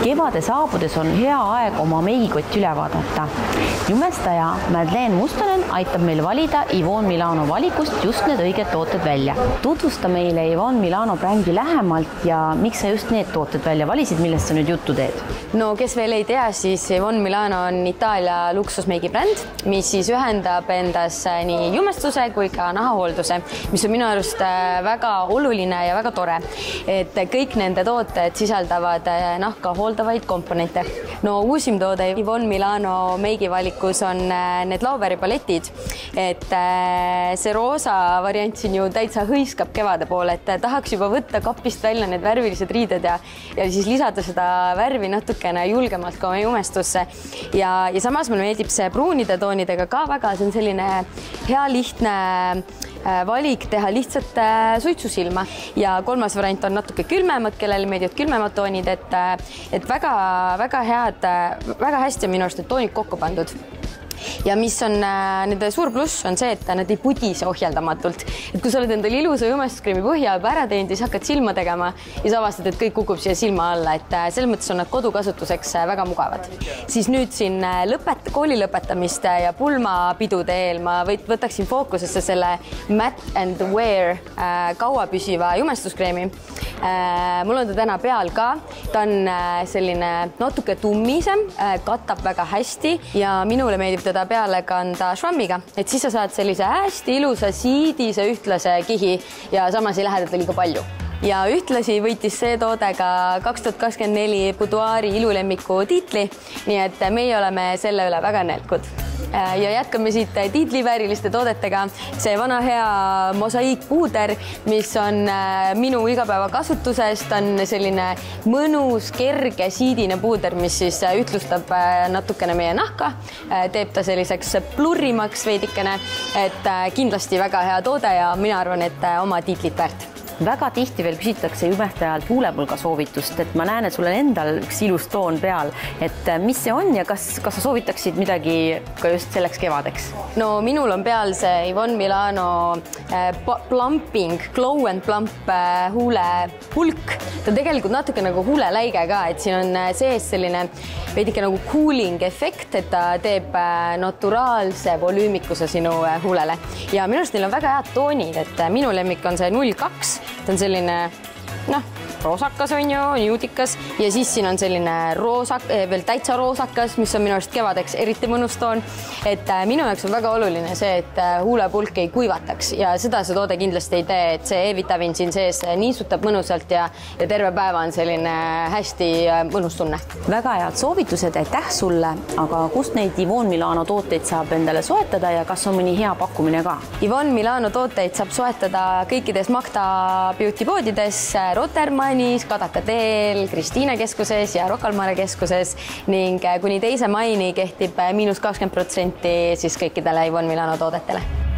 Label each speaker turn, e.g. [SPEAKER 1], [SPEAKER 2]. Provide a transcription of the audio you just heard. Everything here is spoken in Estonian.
[SPEAKER 1] kevade saabudes on hea aeg oma meigikott üle vaadata. jumestaja Madeleine Mustonen aitab meil valida Yvonne Milano valikust just need õiged tooted välja. tutvusta meile Yvonne Milano brändi lähemalt ja miks sa just need tooted välja valisid, millest sa nüüd juttu teed?
[SPEAKER 2] no kes veel ei tea, siis Yvonne Milano on Itaalia luksusmeigibränd, mis siis ühendab endas nii jumestuse kui ka nahahoolduse, mis on minu arust äh, väga oluline ja väga tore, et kõik nende tooted sisaldavad äh, nahka hooldavaid komponente. no uusim toode Yvonne Milano meigivalikus on äh, need Lauberi paletid, et see roosa variant siin ju täitsa hõiskab kevade poole, et tahaks juba võtta kapist välja need värvilised riided ja, ja siis lisada seda värvi natukene julgemalt ka oma jumestusse ja, ja samas mulle meeldib see pruunide toonidega ka väga, see on selline hea lihtne Äh, valik teha lihtsalt äh, suitsusilma. Ja kolmas variant on natuke külmemad, kellele meeldivad külmemad toonid, et äh, et väga-väga head, väga hästi on minu arust need toonid kokku pandud ja mis on äh, nende suur pluss, on see, et nad ei pudise ohjeldamatult. et kui sa oled endale ilusa jumestuskreemi põhja juba ära teinud ja siis hakkad silma tegema ja siis avastad, et kõik kukub siia silma alla, et äh, selles mõttes on nad kodukasutuseks äh, väga mugavad. siis nüüd siin lõpet-, kooli lõpetamiste ja pulmapidude eel ma võt-, võtaksin fookusesse selle Matte and Wear kauapüsiva jumestuskreemi. Mul on ta täna peal ka, ta on selline natuke tummisem, katab väga hästi ja minule meeldib teda peale kanda švammiga, et siis sa saad sellise hästi ilusa siidise ühtlase kihi ja samas ei lähe teda liiga palju. Ja ühtlasi võitis see toode ka kaks tuhat kakskümmend neli Boudoiri ilulemmiku tiitli. nii et meie oleme selle üle väga õnnelikud Äh, ja jätkame siit tiitlivääriliste toodetega. see vana hea mosaiikpuuder, mis on äh, minu igapäevakasutuses, ta on selline mõnus, kerge siidine puuder, mis siis äh, ühtlustab natukene meie nahka, teeb ta selliseks plurrimaks veidikene, et kindlasti väga hea toode ja mina arvan, et oma tiitlit väärt
[SPEAKER 1] väga tihti veel küsitakse jumestajalt huulepulga soovitust, et ma näen, et sul on endal üks ilus toon peal, et äh, mis see on ja kas, kas sa soovitaksid midagi ka just selleks kevadeks?
[SPEAKER 2] no minul on peal see Yvonne Milano äh, plumping, glow and plump äh, huulepulk. ta on tegelikult natuke nagu huuleläige ka, et siin on äh, sees selline veidike nagu cooling efekt, et ta teeb äh, naturaalse volüümikuse sinu äh, huulele ja minu arust neil on väga head toonid, et minu lemmik on see null kaks ta on selline noh, roosakas on ju, juudikas ja siis siin on selline roosak, eh, veel täitsa roosakas, mis on minu arust kevadeks eriti mõnus toon. et äh, minu jaoks on väga oluline see, et äh, huulepulk ei kuivataks ja seda see toode kindlasti ei tee, et see E-vitamiin siin sees äh, niisutab mõnusalt ja, ja terve päeva on selline hästi mõnus tunne.
[SPEAKER 1] väga head soovitused, aitäh sulle, aga kust neid Yvonne Milano tooteid saab endale soetada ja kas on mõni hea pakkumine ka?
[SPEAKER 2] Yvonne Milano tooteid saab soetada kõikides Magda Beauty poodides Rotermannis, Kadaka teel, Kristiine keskuses ja Rocca al Mare keskuses. Ning kuni teise maini kehtib miinus kakskümmend protsenti siis kõikidele Yvonne Milano toodetele